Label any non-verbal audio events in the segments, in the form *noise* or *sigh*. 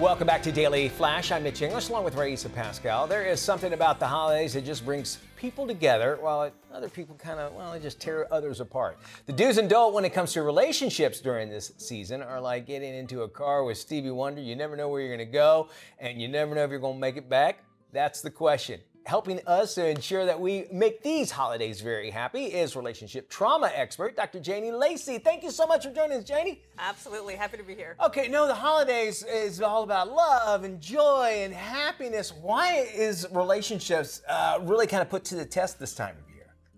Welcome back to Daily Flash. I'm Mitch English along with Riesa Pascal. There is something about the holidays that just brings people together while other people kind of, well, they just tear others apart. The do's and don'ts when it comes to relationships during this season are like getting into a car with Stevie Wonder. You never know where you're going to go and you never know if you're going to make it back. That's the question helping us to ensure that we make these holidays very happy is relationship trauma expert, Dr. Janie Lacy. Thank you so much for joining us, Janie. Absolutely. Happy to be here. Okay, no, the holidays is all about love and joy and happiness. Why is relationships uh, really kind of put to the test this time?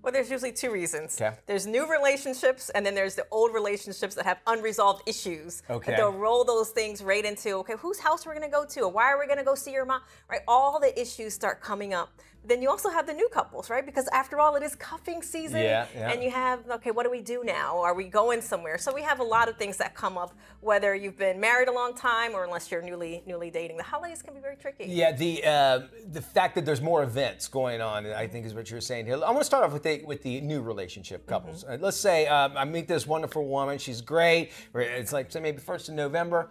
Well, there's usually two reasons. Okay. There's new relationships, and then there's the old relationships that have unresolved issues. Okay. And they'll roll those things right into, okay, whose house we're gonna go to, or why are we gonna go see your mom, right? All the issues start coming up. Then you also have the new couples, right? Because after all, it is cuffing season. Yeah, yeah. And you have, okay, what do we do now? Are we going somewhere? So we have a lot of things that come up, whether you've been married a long time or unless you're newly newly dating. The holidays can be very tricky. Yeah, the uh, the fact that there's more events going on, I think, is what you're saying here. I want to start off with the with the new relationship couples. Mm-hmm. Uh, let's say um, I meet this wonderful woman. She's great. It's like say maybe first of November.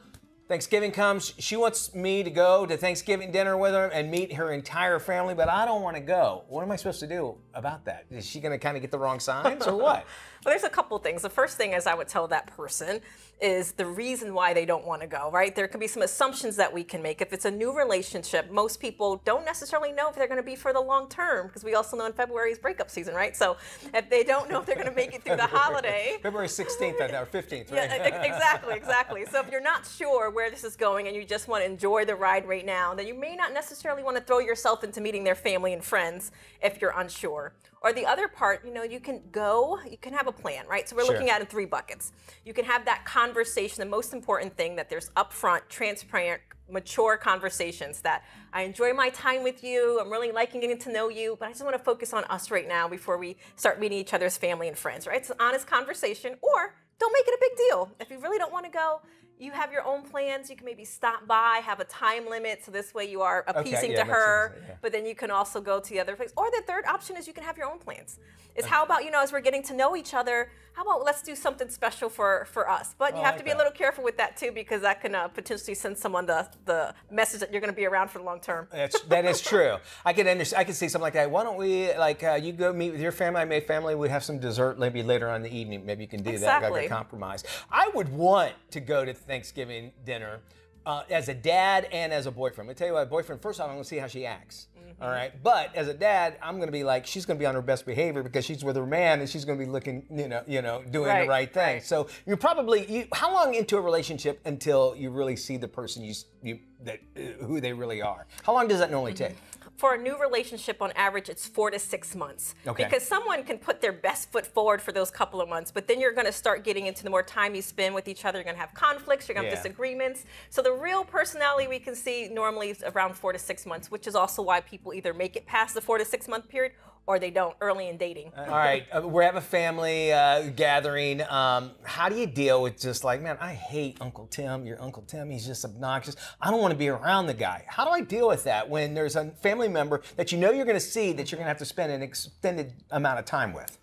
Thanksgiving comes. She wants me to go to Thanksgiving dinner with her and meet her entire family, but I don't want to go. What am I supposed to do about that? Is she going to kind of get the wrong signs or what? *laughs* Well, there's a couple things. The first thing is I would tell that person is the reason why they don't want to go, right? There could be some assumptions that we can make. If it's a new relationship, most people don't necessarily know if they're going to be for the long term because we also know in February is breakup season, right? So if they don't know if they're going to make it through the *laughs* holiday. February 16th or 15th, right? Yeah, exactly, exactly. So if you're not sure where this is going and you just want to enjoy the ride right now, then you may not necessarily want to throw yourself into meeting their family and friends if you're unsure. Or the other part, you know, you can go, you can have a plan, right? So we're Sure. looking at in three buckets. You can have that conversation, the most important thing that there's upfront, transparent, mature conversations that I enjoy my time with you, I'm really liking getting to know you, but I just want to focus on us right now before we start meeting each other's family and friends, right? It's an honest conversation, or don't make it a big deal. If you really don't want to go, you have your own plans. You can maybe stop by, have a time limit, so this way you are appeasing yeah, to her. sense, yeah. But then you can also go to the other place. Or the third option is you can have your own plans. Is how about you know as we're getting to know each other, how about let's do something special for for us? But you I have like to be a little careful with that too because that can uh, potentially send someone the the message that you're going to be around for the long term. That's that is true. I can understand. I could see something like that. Why don't we like uh, you go meet with your family? I may family. We have some dessert maybe later on in the evening. Maybe you can do that. Like Exactly. a compromise. I would want to go to Thanksgiving dinner. Uh, as a dad and as a boyfriend, me tell you what, boyfriend. First off, I'm gonna see how she acts. Mm-hmm. all right, but as a dad, I'm gonna be like, she's gonna be on her best behavior because she's with her man and she's gonna be looking, you know, you know, doing the Right, right thing. right. So you're probably you, how long into a relationship until you really see the person you, you that uh, who they really are? How long does that normally take? For a new relationship, on average, it's four to six months. Okay. Because someone can put their best foot forward for those couple of months, but then you're going to start getting into the more time you spend with each other. You're going to have conflicts, you're going to Yeah. have disagreements. So the real personality we can see normally is around four to six months, which is also why people either make it past the four to six month period or they don't early in dating. All right, uh, we have a family uh, gathering. Um, how do you deal with just like, man, I hate Uncle Tim. Your Uncle Tim, he's just obnoxious. I don't want to be around the guy. How do I deal with that when there's a family member that you know you're going to see that you're going to have to spend an extended amount of time with?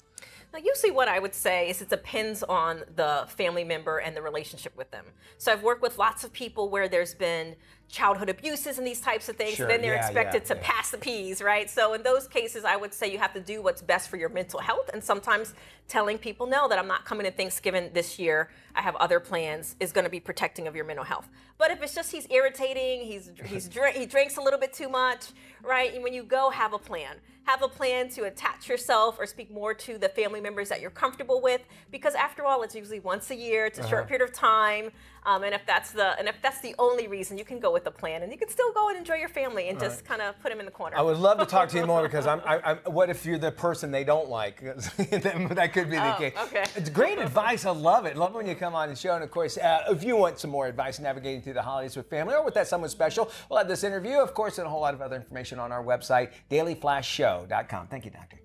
Now, usually what I would say is it depends on the family member and the relationship with them. So I've worked with lots of people where there's been childhood abuses and these types of things, Sure, then they're yeah, expected yeah, to yeah. pass the peas, right? So in those cases, I would say you have to do what's best for your mental health. And sometimes telling people, no, that I'm not coming to Thanksgiving this year, I have other plans, is going to be protecting of your mental health. But if it's just he's irritating, he's, *laughs* he's drink, he drinks a little bit too much, right? And when you go, have a plan. Have a plan to attach yourself or speak more to the family members that you're comfortable with, because after all, it's usually once a year. It's a Uh-huh. short period of time, um, and if that's the and if that's the only reason, you can go with the plan, and you can still go and enjoy your family and just kind of put them in the corner. I would love to talk to you more *laughs* because I'm. I, I'm what if you're the person they don't like? *laughs* that that could be the Oh, case. okay. It's great advice. I love it. Love when you come on the show. And of course, uh, if you want some more advice navigating through the holidays with family or with that someone special, we'll have this interview, of course, and a whole lot of other information on our website, dailyflashshow.com. Thank you, Doctor.